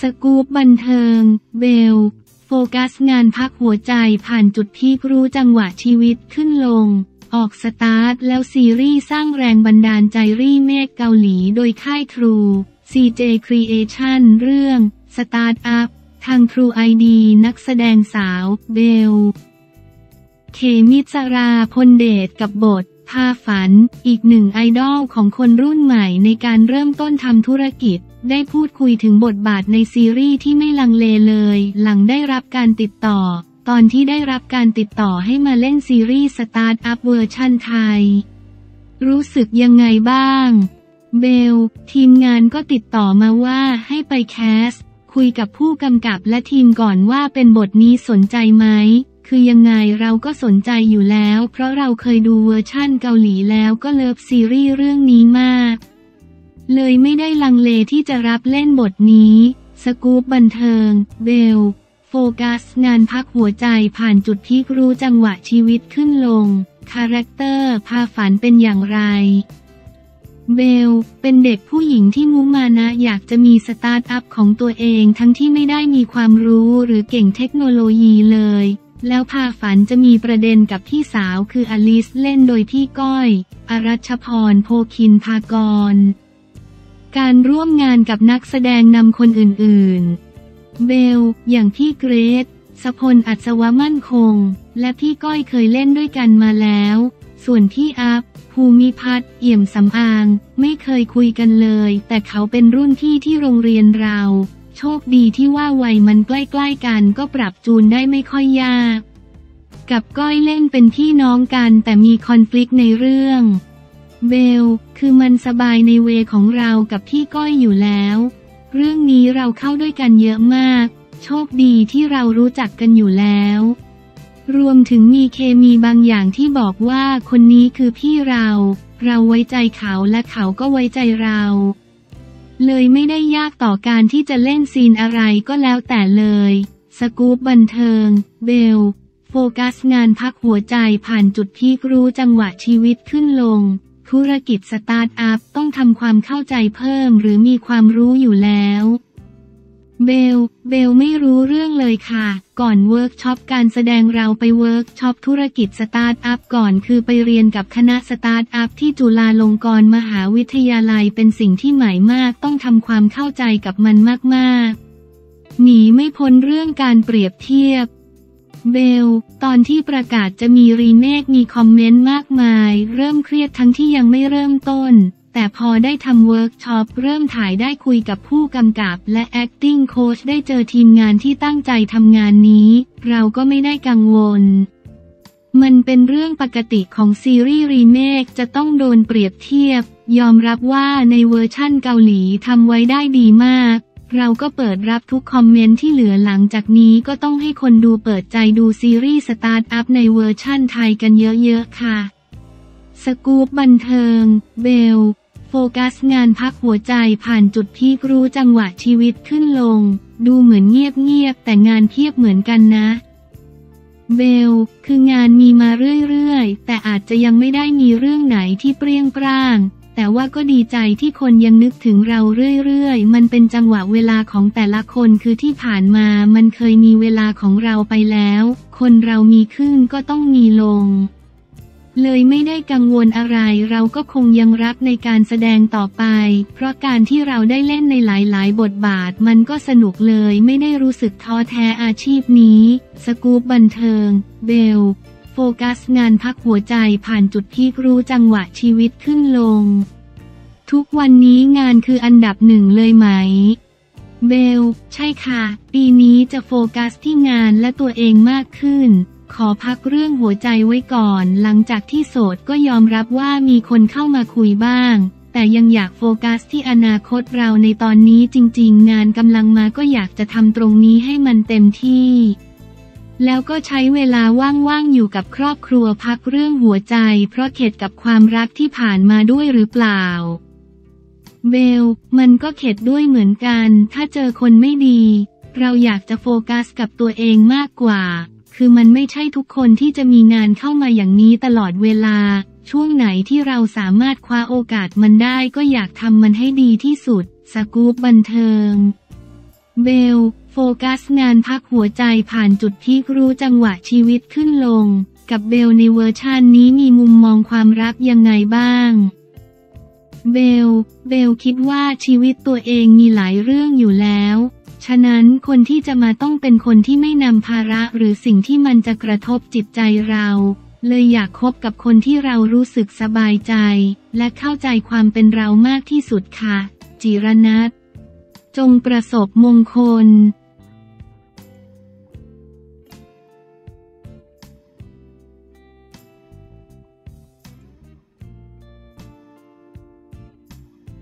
สกู๊ปบันเทิง เบล โฟกัสงานพักหัวใจผ่านจุดพีครู้จังหวะชีวิตขึ้นลง ออกสตาร์ทแล้วซีรีส์สร้างแรงบันดาลใจรีเมคเกาหลีโดยค่ายทรู CJ Creation เรื่อง Start Up ทาง True ID นักแสดงสาว เบล เคมิสราพลเดชกับบทพาฝัน อีกหนึ่งไอดอลของคนรุ่นใหม่ในการเริ่มต้นทำธุรกิจ ได้พูดคุยถึงบทบาทในซีรีส์ที่ไม่ลังเลเลย หลังได้รับการติดต่อ ตอนที่ได้รับการติดต่อให้มาเล่นซีรีส์สตาร์ทอัพเวอร์ชันไทย รู้สึกยังไงบ้าง เบล ทีมงานก็ติดต่อมาว่าให้ไป cast คุยกับผู้กำกับและทีมก่อนว่าเป็นบทนี้สนใจไหมคือยังไงเราก็สนใจอยู่แล้ว เพราะเราเคยดูเวอร์ชั่นเกาหลีแล้วก็ love ซีรีส์เรื่องนี้มาก เลยไม่ได้ลังเลที่จะรับเล่นบทนี้ สกู๊ปบันเทิง เบล โฟกัส งานพักหัวใจผ่านจุดพีครู้จังหวะชีวิตขึ้นลง คาแรคเตอร์พาฝันเป็นอย่างไร เบล เป็นเด็กผู้หญิงที่มุมานะอยากจะมีสตาร์ทอัพของตัวเองทั้งที่ไม่ได้มีความรู้หรือเก่งเทคโนโลยีเลย แล้วพาฝันจะมีประเด็นกับพี่สาวคืออลิสเล่นโดยพี่ก้อย อรัชพรโพคินพากร การร่วมงานกับนักแสดงนำคนอื่นๆ เบล อย่างพี่เกรซสพลอัศวมั่นคง และพี่ก้อยเคยเล่นด้วยกันมาแล้ว ส่วนพี่อัพ ภูมิพัฒน์เอี่ยมสำอาง ไม่เคยคุยกันเลย แต่เขาเป็นรุ่นพี่ที่โรงเรียนเรา โชคดีที่ว่าวัยมันใกล้ๆกันก็ปรับจูนได้ไม่ค่อยยาก กับก้อยเล่นเป็นพี่น้องกันแต่มีคอน FLICT ในเรื่อง เบล คือมันสบายในเวของเรากับพี่ก้อยอยู่แล้ว เรื่องนี้เราเข้าด้วยกันเยอะมาก โชคดีที่เรารู้จักกันอยู่แล้ว รวมถึงมีเคมีบางอย่างที่บอกว่าคนนี้คือพี่เรา เราไว้ใจเขาและเขาก็ไว้ใจเรา เลยไม่ได้ยากต่อการที่จะเล่นซีนอะไรก็แล้วแต่เลย สกู๊ปบันเทิง เบล โฟกัสงานพักหัวใจผ่านจุดพีครู้จังหวะชีวิตขึ้นลง ธุรกิจสตาร์ทอัพต้องทำความเข้าใจเพิ่มหรือมีความรู้อยู่แล้วเบล เบลไม่รู้เรื่องเลยค่ะ ก่อนเวิร์กช็อปการแสดงเราไปเวิร์กช็อปธุรกิจสตาร์ทอัพก่อนคือไปเรียนกับคณะสตาร์ทอัพที่จุฬาลงกรณ์มหาวิทยาลัยเป็นสิ่งที่ใหม่มากต้องทำความเข้าใจกับมันมากๆ หนีไม่พ้นเรื่องการเปรียบเทียบ เบล ตอนที่ประกาศจะมีรีเมคมีคอมเมนต์มากมาย เริ่มเครียดทั้งที่ยังไม่เริ่มต้น แต่พอได้ทำเวิร์กช็อปเริ่มถ่ายได้คุยกับผู้กำกับ และ acting coach ได้เจอทีมงานที่ตั้งใจทำงานนี้ เราก็ไม่ได้กังวล มันเป็นเรื่องปกติของซีรีส์รีเมคจะต้องโดนเปรียบเทียบ ยอมรับว่าในเวอร์ชั่นเกาหลีทำไว้ได้ดีมาก เราก็เปิดรับทุกคอมเมนต์ที่เหลือหลังจากนี้ก็ต้องให้คนดูเปิดใจดูซีรีส์สตาร์ทอัพในเวอร์ชั่นไทยกันเยอะๆค่ะ สกู๊ปบันเทิง เบล โฟกัสงานพักหัวใจผ่านจุดพีครู้จังหวะชีวิตขึ้นลง ดูเหมือนเงียบๆแต่งานเพียบเหมือนกันนะ เบล คืองานมีมาเรื่อยๆ แต่อาจจะยังไม่ได้มีเรื่องไหนที่เปรี้ยงปร้าง แต่ว่าก็ดีใจที่คนยังนึกถึงเราเรื่อยๆ มันเป็นจังหวะเวลาของแต่ละคนคือที่ผ่านมามันเคยมีเวลาของเราไปแล้ว คนเรามีขึ้นก็ต้องมีลง เลยไม่ได้กังวลอะไรเราก็คงยังรักในการแสดงต่อไป เพราะการที่เราได้เล่นในหลายๆ บทบาทมันก็สนุกเลยไม่ได้รู้สึกท้อแท้อาชีพนี้ สกู๊ปบันเทิง เบล โฟกัสงานพักหัวใจผ่านจุดพีครู้จังหวะชีวิตขึ้นลง ทุกวันนี้งานคืออันดับหนึ่งเลยไหม เบล ใช่ค่ะ ปีนี้จะโฟกัสที่งานและตัวเองมากขึ้น ขอพักเรื่องหัวใจไว้ก่อน หลังจากที่โสดก็ยอมรับว่ามีคนเข้ามาคุยบ้างแต่ยังอยากโฟกัสที่อนาคตเราในตอนนี้จริง ๆ งานกำลังมาก็อยากจะทำตรงนี้ให้มันเต็มที่ แล้วก็ใช้เวลาว่างๆอยู่กับครอบครัวพักเรื่องหัวใจ เพราะเข็ดกับความรักที่ผ่านมาด้วยหรือเปล่า เบล มันก็เข็ดด้วยเหมือนกัน ถ้าเจอคนไม่ดี เราอยากจะโฟกัสกับตัวเองมากกว่า คือมันไม่ใช่ทุกคนที่จะมีงานเข้ามาอย่างนี้ตลอดเวลา ช่วงไหนที่เราสามารถคว้าโอกาสมันได้ก็อยากทำมันให้ดีที่สุด สกู๊ปบันเทิง เบล โฟกัสงานพักหัวใจผ่านจุดพีครู้จังหวะชีวิตขึ้นลง กับเบลในเวอร์ชันนี้มีมุมมองความรักยังไงบ้าง เบล เบลคิดว่าชีวิตตัวเองมีหลายเรื่องอยู่แล้ว ฉะนั้นคนที่จะมาต้องเป็นคนที่ไม่นำภาระหรือสิ่งที่มันจะกระทบจิตใจเรา เลยอยากคบกับคนที่เรารู้สึกสบายใจ และเข้าใจความเป็นเรามากที่สุดค่ะ จิรนัท จงประสบมงคล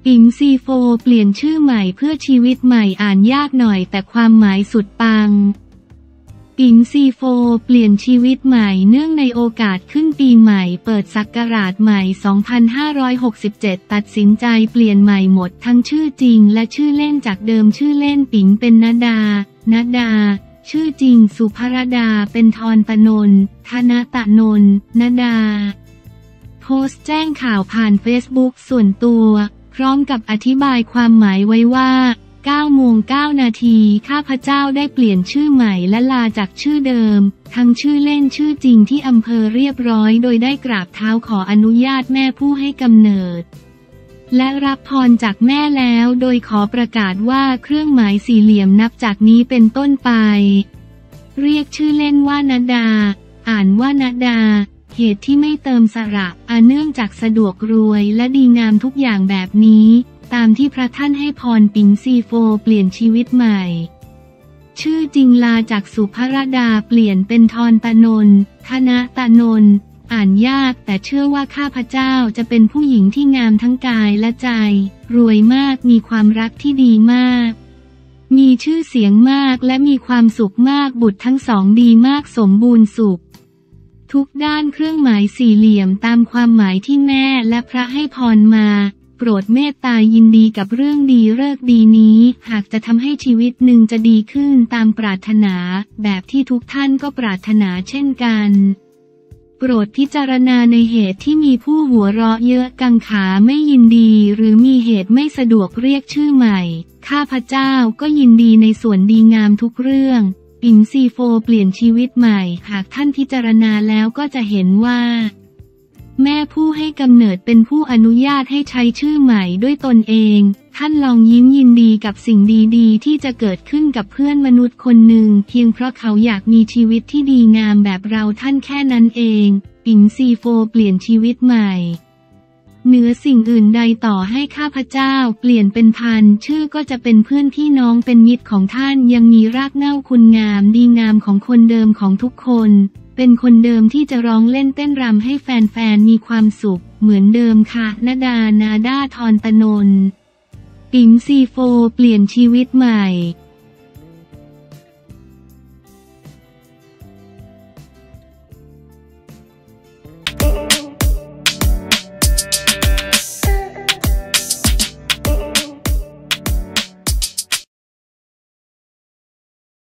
ปิงซีโฟเปลี่ยนชื่อใหม่เพื่อชีวิตใหม่อ่านยากหน่อยแต่ความหมายสุดปัง ปิงซีโฟเปลี่ยนชีวิตใหม่เนื่องในโอกาสขึ้นปีใหม่ เปิดศักราชใหม่ 2567 ตัดสินใจเปลี่ยนใหม่หมดทั้งชื่อจริงและชื่อเล่นจากเดิมชื่อเล่นปิงเป็นนดานดา ชื่อจริงสุภรดาเป็นทรตนนธนตะนนนดา โพสต์แจ้งข่าวผ่านเฟซบุ๊กส่วนตัว พร้อมกับอธิบายความหมายไว้ว่า 9โมง9นาที ข้าพเจ้าได้เปลี่ยนชื่อใหม่และลาจากชื่อเดิม ทั้งชื่อเล่นชื่อจริงที่อำเภอเรียบร้อย โดยได้กราบเท้าขออนุญาตแม่ผู้ให้กำเนิด และรับพรจากแม่แล้วโดยขอประกาศว่าเครื่องหมายสี่เหลี่ยมนับจากนี้เป็นต้นไป เรียกชื่อเล่นว่านาดา อ่านว่านาดาเหตุที่ไม่เติมสระอาเนื่องจากสะดวกรวยและดีงามทุกอย่างแบบนี้ ตามที่พระท่านให้พรปิงซีโฟเปลี่ยนชีวิตใหม่ ชื่อจริงลาจากสุภรดาเปลี่ยนเป็นทรตะนนธนะตะนนอ่านยากแต่เชื่อว่าข้าพเจ้าจะเป็นผู้หญิงที่งามทั้งกายและใจ รวยมากมีความรักที่ดีมาก มีชื่อเสียงมากและมีความสุขมากบุตรทั้งสองดีมากสมบูรณ์สุข ทุกด้านเครื่องหมายสี่เหลี่ยมตามความหมายที่แม่และพระให้พรมา โปรดเมตตายินดีกับเรื่องดีเลิกดีนี้ หากจะทำให้ชีวิตหนึ่งจะดีขึ้นตามปรารถนา แบบที่ทุกท่านก็ปรารถนาเช่นกันโปรดพิจารณาในเหตุที่มีผู้หัวเราะเยอะกังขาไม่ยินดี หรือมีเหตุไม่สะดวกเรียกชื่อใหม่ ข้าพเจ้าก็ยินดีในส่วนดีงามทุกเรื่องปิงซีโฟเปลี่ยนชีวิตใหม่ หากท่านพิจารณาแล้วก็จะเห็นว่า แม่ผู้ให้กำเนิดเป็นผู้อนุญาตให้ใช้ชื่อใหม่ด้วยตนเอง ท่านลองยิ้มยินดีกับสิ่งดีๆ ที่จะเกิดขึ้นกับเพื่อนมนุษย์คนหนึ่ง เพียงเพราะเขาอยากมีชีวิตที่ดีงามแบบเราท่านแค่นั้นเอง ปิงซีโฟเปลี่ยนชีวิตใหม่ เหนือสิ่งอื่นใดต่อให้ข้าพเจ้า เปลี่ยนเป็นพันชื่อก็จะเป็นเพื่อนพี่น้องเป็นมิตรของท่านยังมีรากเหง้าคุณงามดีงามของคนเดิมของทุกคน เป็นคนเดิมที่จะร้องเล่นเต้นรำให้แฟนๆมีความสุข เหมือนเดิมค่ะนาดานาดาทรตนนปิงซีโฟเปลี่ยนชีวิตใหม่